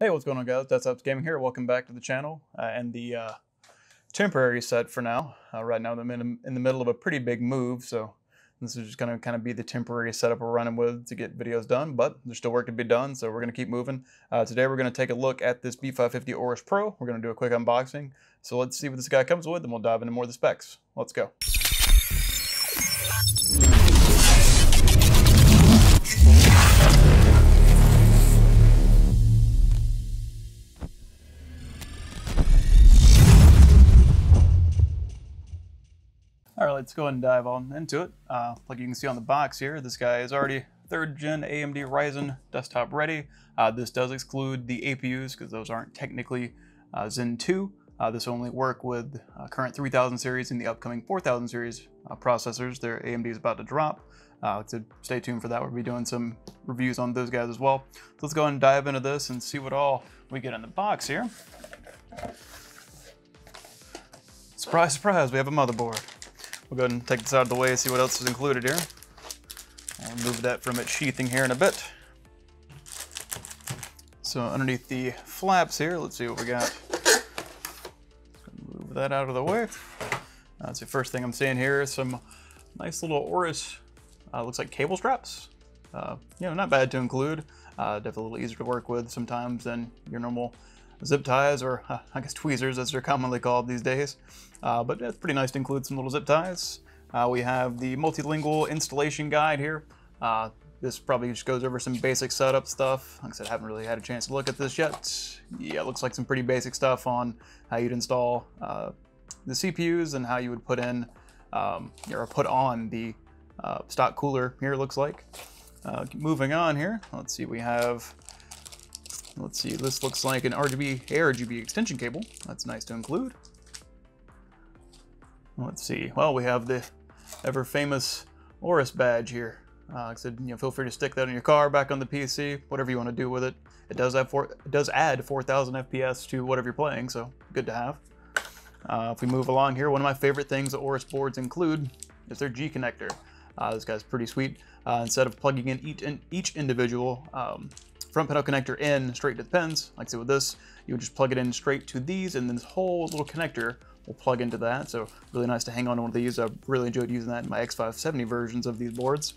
Hey, what's going on guys? Desktops Gaming here. Welcome back to the channel uh, and the uh, temporary set for now. Uh, right now I'm in, in the middle of a pretty big move, so this is just going to kind of be the temporary setup we're running with to get videos done, but there's still work to be done, so we're going to keep moving. Uh, today we're going to take a look at this B550 Aorus Pro. We're going to do a quick unboxing. So let's see what this guy comes with and we'll dive into more of the specs. Let's go. Let's go ahead and dive on into it. Uh, like you can see on the box here, this guy is already third gen AMD Ryzen desktop ready. Uh, this does exclude the APUs because those aren't technically uh, Zen 2. Uh, this only work with uh, current 3000 series and the upcoming 4000 series uh, processors. Their AMD is about to drop. so stay tuned for that. We'll be doing some reviews on those guys as well. So let's go ahead and dive into this and see what all we get in the box here. Surprise, surprise, we have a motherboard. We'll go ahead and take this out of the way, and see what else is included here. I'll remove that from its sheathing here in a bit. So underneath the flaps here, let's see what we got. Move that out of the way. That's the first thing I'm seeing here is some nice little Aorus, uh, looks like cable straps. Uh, you know, not bad to include. Uh, definitely a little easier to work with sometimes than your normal zip ties, or uh, I guess tweezers as they're commonly called these days. Uh, but it's pretty nice to include some little zip ties. Uh, we have the multilingual installation guide here. Uh, this probably just goes over some basic setup stuff. Like I said, I haven't really had a chance to look at this yet. Yeah, it looks like some pretty basic stuff on how you'd install uh, the CPUs and how you would put in um, or put on the stock cooler here, it looks like. moving on here, let's see, we have Let's see, this looks like an RGB ARGB extension cable. That's nice to include. Let's see, well, we have the ever famous Aorus badge here. Uh, said, you know, feel free to stick that in your car, back on the PC, whatever you want to do with it. It does have four, it does add 4,000 FPS to whatever you're playing, so good to have. Uh, if we move along here, one of my favorite things that Aorus boards include is their G connector. Uh, this guy's pretty sweet. Uh, instead of plugging in each, in each individual um, front panel connector in straight to the pins. Like I said with this, you would just plug it in straight to these and then this whole little connector will plug into that. So really nice to hang on to one of these. I really enjoyed using that in my X570 versions of these boards.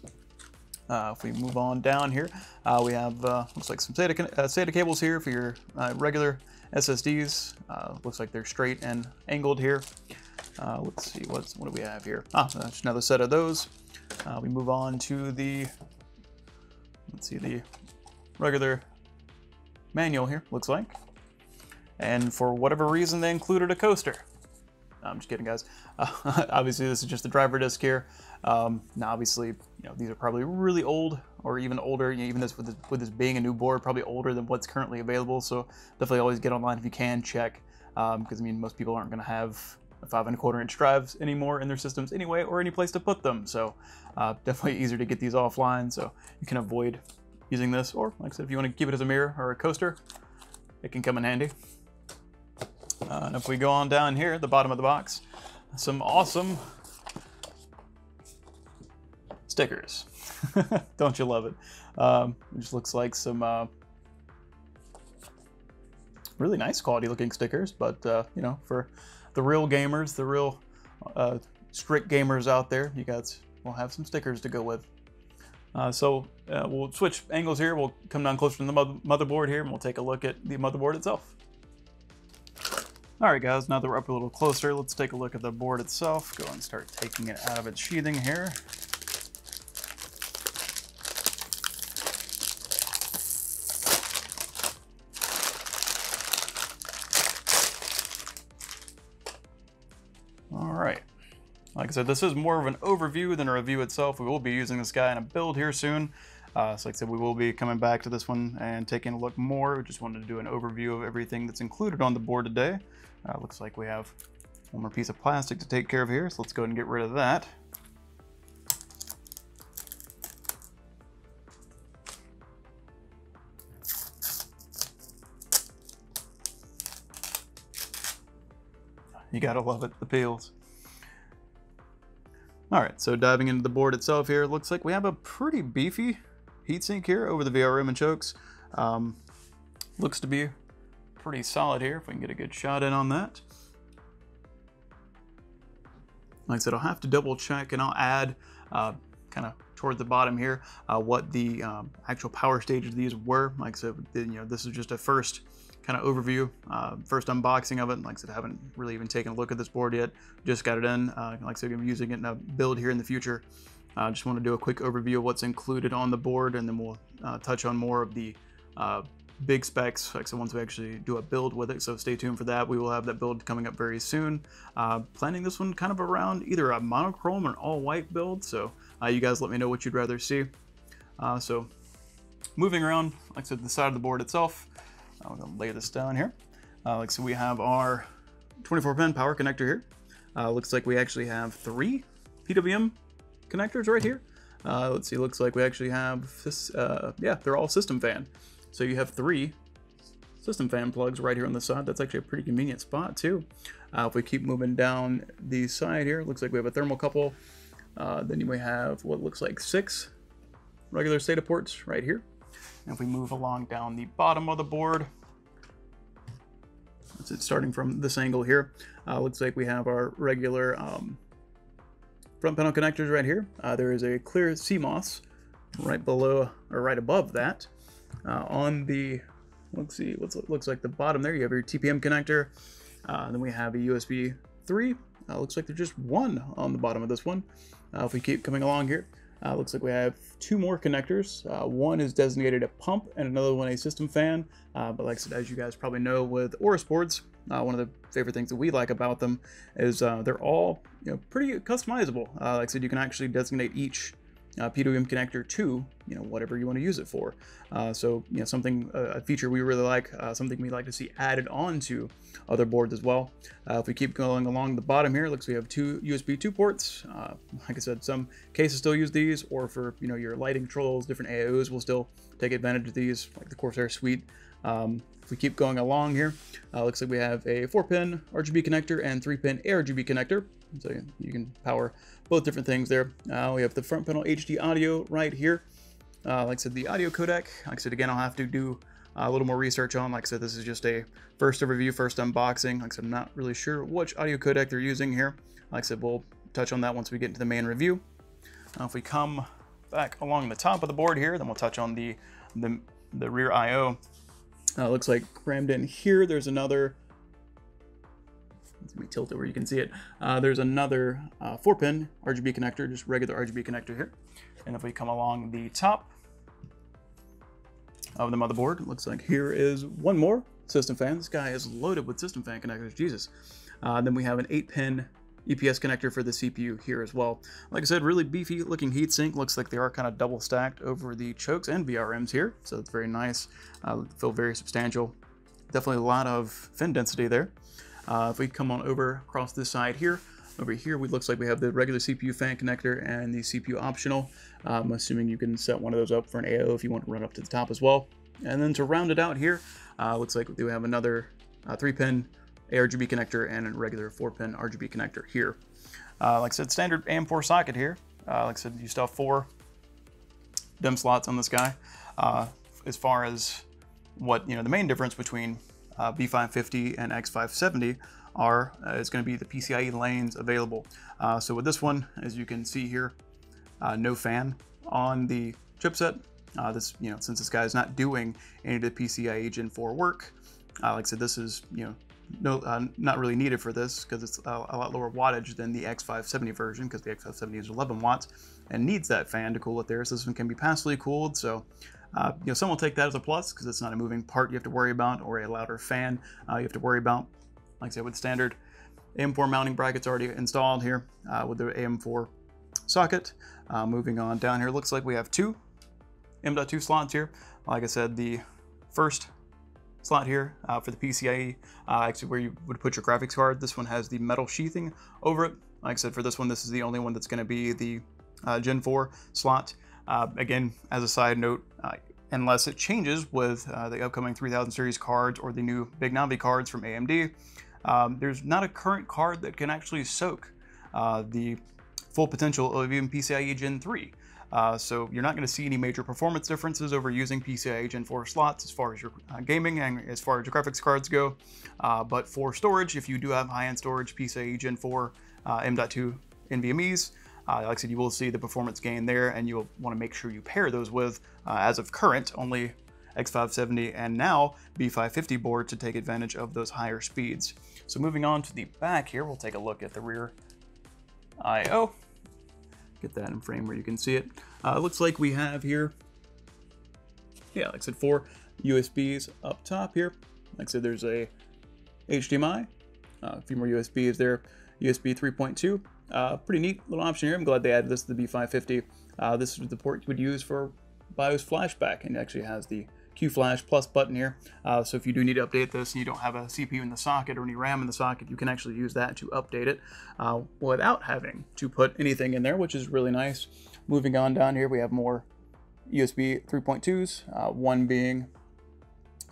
Uh, if we move on down here, uh, we have uh, looks like some SATA, uh, SATA, cables here for your uh, regular SSDs. Uh, looks like they're straight and angled here. let's see, what's, what do we have here? Ah, that's another set of those. we move on to the, let's see, the regular manual here, looks like. And for whatever reason, they included a coaster. No, I'm just kidding, guys. Uh, obviously, this is just the driver disc here. Um, now, obviously, you know these are probably really old, or even older. You know, even this with, this with this being a new board, probably older than what's currently available. So definitely always get online if you can check, because um, I mean most people aren't going to have five and a quarter inch drives anymore in their systems anyway, or any place to put them. So uh, definitely easier to get these offline, so you can avoid using this, or like I said, if you want to keep it as a mirror or a coaster, it can come in handy. Uh, and if we go on down here the bottom of the box, some awesome stickers. Don't you love it? Um, it just looks like some uh, really nice quality looking stickers, but uh, you know, for the real gamers, the real uh, strict gamers out there, you guys will have some stickers to go with. Uh, so uh, we'll switch angles here. We'll come down closer to the motherboard here and we'll take a look at the motherboard itself. All right, guys, now that we're up a little closer, let's take a look at the board itself. Go and start taking it out of its sheathing here. Like I said, this is more of an overview than a review itself. We will be using this guy in a build here soon. Uh, so like I said, we will be coming back to this one and taking a look more. We just wanted to do an overview of everything that's included on the board today. Uh, looks like we have one more piece of plastic to take care of here, so let's go ahead and get rid of that. You gotta love it, the peels. All right, so diving into the board itself here, looks like we have a pretty beefy heatsink here over the VRM and chokes. Um, looks to be pretty solid here, if we can get a good shot in on that. Like I said, I'll have to double check and I'll add uh, kind of toward the bottom here uh, what the um, actual power stages of these were. Like I said, you know, this is just a first kind of overview, uh, first unboxing of it. Like I said, I haven't really even taken a look at this board yet. Just got it in. Uh, like I said, I'm using it in a build here in the future. I uh, just want to do a quick overview of what's included on the board, and then we'll uh, touch on more of the uh, big specs, like so once we actually do a build with it. So stay tuned for that. We will have that build coming up very soon. Uh, planning this one kind of around either a monochrome or an all-white build. So uh, you guys let me know what you'd rather see. Uh, so moving around, like I said, the side of the board itself, I'm gonna lay this down here. like so we have our 24 pin power connector here. looks like we actually have three PWM connectors right here. Uh, let's see, looks like we actually have this, uh, yeah, they're all system fan. So you have three system fan plugs right here on the side. That's actually a pretty convenient spot too. Uh, if we keep moving down the side here, looks like we have a thermocouple. Uh, then you may have what looks like six regular SATA ports right here. And if we move along down the bottom of the board, it's starting from this angle here, uh, looks like we have our regular um, front panel connectors right here. Uh, there is a clear CMOS right below or right above that. Uh, on the, let's see, what looks like the bottom there, you have your TPM connector. Uh, then we have a USB 3. Uh, looks like there's just one on the bottom of this one. Uh, if we keep coming along here, uh, looks like we have two more connectors. Uh, one is designated a pump and another one a system fan. But like I said, as you guys probably know with Aorus boards, one of the favorite things that we like about them is they're all you know pretty customizable. Like I said, you can actually designate each uh, PWM connector to you know whatever you want to use it for. Uh, so you know something uh, a feature we really like, uh, something we like to see added on to other boards as well. Uh, if we keep going along the bottom here, looks we have two USB 2 ports. Uh, like I said, some cases still use these, or for you know your lighting controls, different AIOs will still take advantage of these, like the Corsair Suite. Um, if we keep going along here, looks like we have a 4-pin RGB connector and 3-pin ARGB connector. So you can power both different things there. Uh, we have the front panel HD audio right here. Uh, like I said, the audio codec, like I said, again, I'll have to do a little more research on. Like I said, this is just a first overview, first unboxing. Like I said, I'm not really sure which audio codec they're using here. Like I said, we'll touch on that once we get into the main review. Now, if we come back along the top of the board here, then we'll touch on the, the, the rear I.O. Uh, looks like crammed in here, there's another let me tilt it where you can see it. Uh, there's another uh, 4-pin RGB connector, just regular RGB connector here. And if we come along the top of the motherboard, it looks like here is one more system fan. This guy is loaded with system fan connectors, Jesus. Uh, then we have an 8-pin EPS connector for the CPU here as well. Like I said, really beefy looking heatsink. Looks like they are kind of double stacked over the chokes and VRMs here. So it's very nice. Uh, feel very substantial. Definitely a lot of fin density there. Uh, if we come on over across this side here, over here, we looks like we have the regular CPU fan connector and the CPU optional. I'm um, assuming you can set one of those up for an AO if you want to run up to the top as well. And then to round it out here, uh, looks like we have another uh, 3-pin ARGB connector and a regular 4-pin RGB connector here. Uh, like I said, standard AM4 socket here. Uh, like I said, you still have four DIMM slots on this guy. Uh, as far as what, you know, the main difference between uh, B550 and X570 are uh, is going to be the PCIe lanes available. Uh, so with this one, as you can see here, uh, no fan on the chipset. Uh, this, you know, since this guy is not doing any of the PCIe Gen 4 work, uh, like I said, this is, you know, no, not really needed for this because it's a, a, lot lower wattage than the X570 version because the X570 is 11 watts and needs that fan to cool it there. So this one can be passively cooled. So uh, you know, some will take that as a plus because it's not a moving part you have to worry about or a louder fan uh, you have to worry about. Like I said, with standard AM4 mounting brackets already installed here uh, with the AM4 socket. Uh, moving on down here, looks like we have two M.2 slots here. Like I said, the first slot here uh, for the PCIe, uh, actually where you would put your graphics card. This one has the metal sheathing over it. Like I said, for this one, this is the only one that's going to be the Gen 4 slot. Uh, again, as a side note, uh, unless it changes with uh, the upcoming 3000 series cards or the new Big Navi cards from AMD, um, there's not a current card that can actually soak uh, the full potential of even PCIe Gen 3. Uh, so you're not going to see any major performance differences over using PCIe Gen 4 slots as far as your uh, gaming and as far as your graphics cards go. Uh, but for storage, if you do have high-end storage, PCIe Gen 4 uh, M.2 NVMe's, uh, like I said, you will see the performance gain there, and you'll want to make sure you pair those with, uh, as of current, only X570 and now B550 board to take advantage of those higher speeds. So moving on to the back here, we'll take a look at the rear I.O. Get that in frame where you can see it. Uh, looks like we have here, yeah, like I said, four USBs up top here. Like I said, there's a HDMI, uh, a few more USBs there, USB 3.2. Uh, pretty neat little option here. I'm glad they added this to the B550. Uh, this is the port you would use for BIOS flashback, and it actually has the QFlash Plus button here. Uh, so if you do need to update this and you don't have a CPU in the socket or any RAM in the socket, you can actually use that to update it uh, without having to put anything in there, which is really nice. Moving on down here, we have more USB 3.2s, uh, one being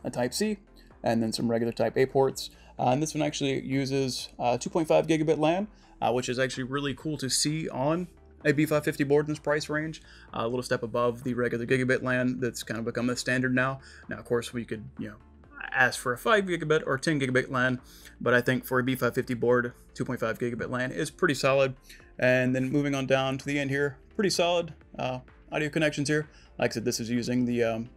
a Type-C, and then some regular Type-A ports. Uh, and this one actually uses uh, 2.5 gigabit LAN, uh, which is actually really cool to see on a B550 board in this price range, uh, a little step above the regular gigabit LAN that's kind of become the standard now. Now, of course, we could, you know, ask for a 5 gigabit or 10 gigabit LAN, but I think for a B550 board, 2.5 gigabit LAN is pretty solid. And then moving on down to the end here, pretty solid uh, audio connections here. Like I said, this is using the um,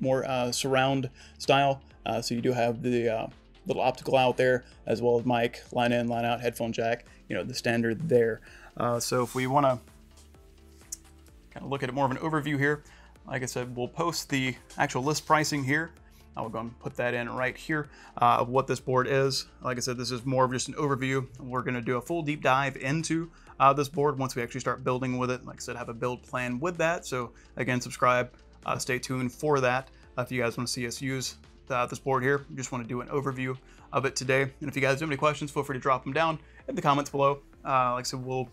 more uh, surround style, uh, so you do have the uh, little optical out there, as well as mic, line in, line out, headphone jack, you know, the standard there. Uh, so if we want to kind of look at it more of an overview here, like I said, we'll post the actual list pricing here. I will go and put that in right here uh, of what this board is. Like I said, this is more of just an overview. We're going to do a full deep dive into uh, this board once we actually start building with it. Like I said, have a build plan with that. So again, subscribe, uh, stay tuned for that. Uh, if you guys want to see us use uh, this board here, just want to do an overview of it today. And if you guys have any questions, feel free to drop them down in the comments below. Uh, like I said, we'll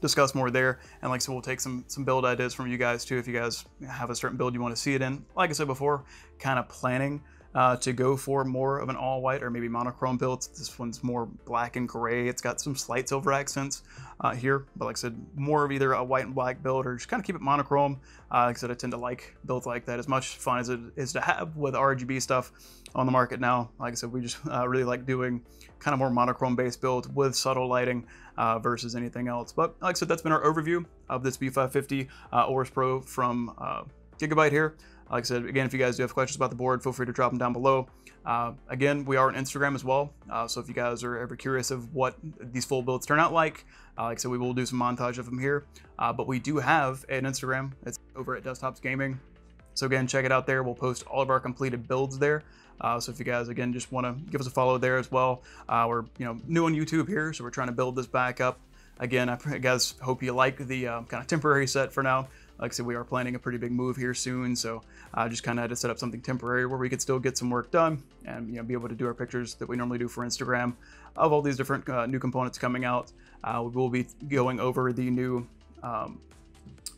discuss more there. And like I said, we'll take some some build ideas from you guys too. If you guys have a certain build you want to see it in, like I said before, kind of planning uh, to go for more of an all white or maybe monochrome build. This one's more black and gray. It's got some slight silver accents uh, here, but like I said, more of either a white and black build or just kind of keep it monochrome. Uh, like I said, I tend to like builds like that as much fun as it is to have with RGB stuff on the market now. Like I said, we just uh, really like doing kind of more monochrome based build with subtle lighting uh, versus anything else. But like I said, that's been our overview of this B550 uh, Aorus Pro from uh, Gigabyte here. Like I said, again, if you guys do have questions about the board, feel free to drop them down below. Uh, again, we are on Instagram as well, uh, so if you guys are ever curious of what these full builds turn out like, uh, like I said, we will do some montage of them here. Uh, but we do have an Instagram. It's over at Desktops Gaming. So again, check it out there. We'll post all of our completed builds there. Uh, so if you guys again just want to give us a follow there as well, uh, we're you know new on YouTube here, so we're trying to build this back up. Again, I guys hope you like the uh, kind of temporary set for now. Like I said, we are planning a pretty big move here soon, so I just kind of had to set up something temporary where we could still get some work done and you know be able to do our pictures that we normally do for Instagram of all these different uh, new components coming out. Uh, we will be going over the new um,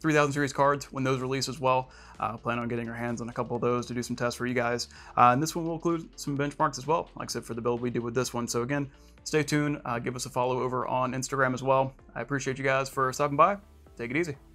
3000 series cards when those release as well. Uh, plan on getting our hands on a couple of those to do some tests for you guys. Uh, and this one will include some benchmarks as well, like I said, for the build we did with this one. So again, stay tuned. Uh, give us a follow over on Instagram as well. I appreciate you guys for stopping by. Take it easy.